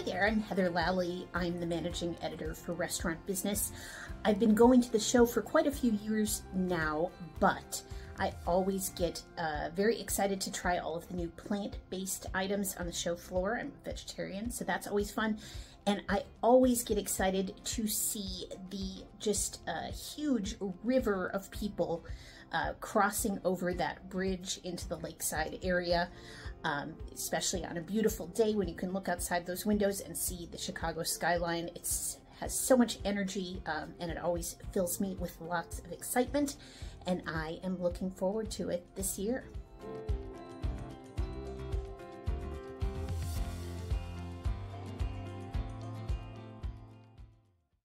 Hi there, I'm Heather Lalley. I'm the managing editor for Restaurant Business. I've been going to the show for quite a few years now, but I always get uh, very excited to try all of the new plant based items on the show floor. I'm vegetarian, so that's always fun. And I always get excited to see the just uh, huge river of people uh, crossing over that bridge into the lakeside area um, especially on a beautiful day when you can look outside those windows and see the Chicago skyline. It has so much energy um, and it always fills me with lots of excitement and I am looking forward to it this year.